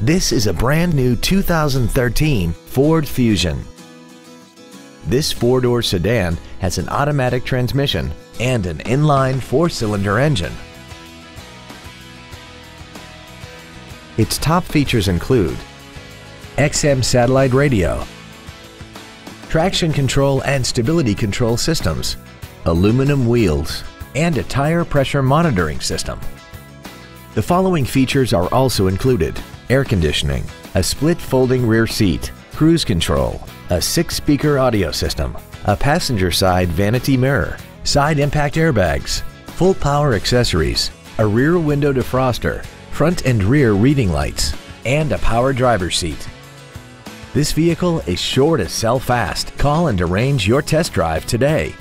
This is a brand new 2013 Ford Fusion. This four-door sedan has an automatic transmission and an inline four-cylinder engine. Its top features include XM satellite radio, traction control and stability control systems, aluminum wheels, and a tire pressure monitoring system. The following features are also included. Air conditioning, a split folding rear seat, cruise control, a six-speaker audio system, a passenger side vanity mirror, side impact airbags, full power accessories, a rear window defroster, front and rear reading lights, and a power driver's seat. This vehicle is sure to sell fast. Call and arrange your test drive today.